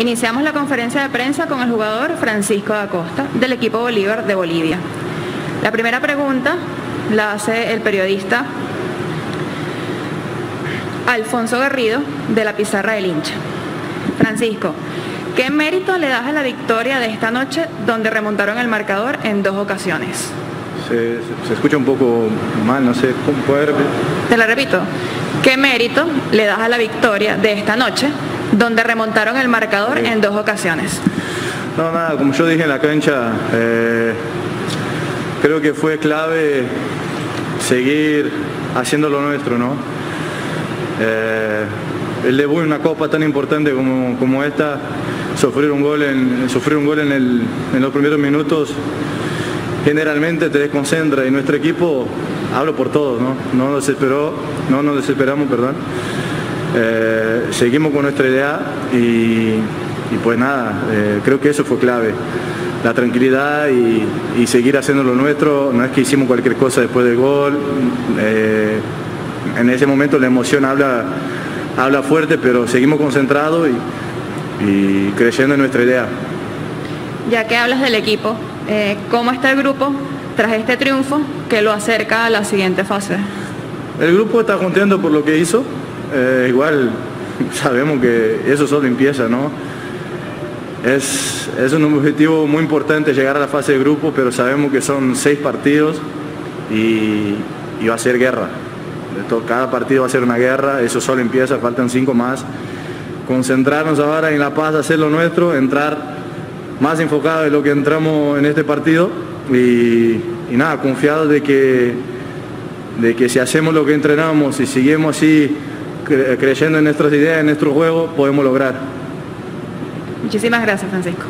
Iniciamos la conferencia de prensa con el jugador Francisco da Costa del equipo Bolívar de Bolivia. La primera pregunta la hace el periodista Alfonso Garrido de la pizarra del hincha. Francisco, ¿qué mérito le das a la victoria de esta noche donde remontaron el marcador en dos ocasiones? Se, se escucha un poco mal, no sé cómo poder... Te la repito. ¿Qué mérito le das a la victoria de esta noche donde remontaron el marcador en dos ocasiones? No, nada, como yo dije en la cancha, eh, creo que fue clave seguir haciendo lo nuestro, ¿no? Eh, el debut en una copa tan importante como, como esta, sufrir un gol en, sufrir un gol en, el, en los primeros minutos generalmente te desconcentra y nuestro equipo, hablo por todos, ¿no? No nos desesperó, no nos desesperamos, perdón. Eh, seguimos con nuestra idea y, y pues nada, eh, creo que eso fue clave. La tranquilidad y, y, seguir haciendo lo nuestro, no es que hicimos cualquier cosa después del gol. Eh, en ese momento la emoción habla, habla fuerte, pero seguimos concentrados y, y creyendo en nuestra idea. Ya que hablas del equipo, eh, ¿cómo está el grupo tras este triunfo que lo acerca a la siguiente fase? El grupo está contento por lo que hizo. Eh, igual sabemos que eso solo empieza, ¿no? Es, es, un objetivo muy importante llegar a la fase de grupo, pero sabemos que son seis partidos y, va a ser guerra. Todo, cada partido va a ser una guerra, eso solo empieza, faltan cinco más. Concentrarnos ahora en La Paz, hacer lo nuestro, entrar más enfocado en lo que entramos en este partido y, y nada, confiado de que, de que si hacemos lo que entrenamos y seguimos así cre creyendo en nuestras ideas, en nuestro juego, podemos lograr. Muchísimas gracias, Francisco.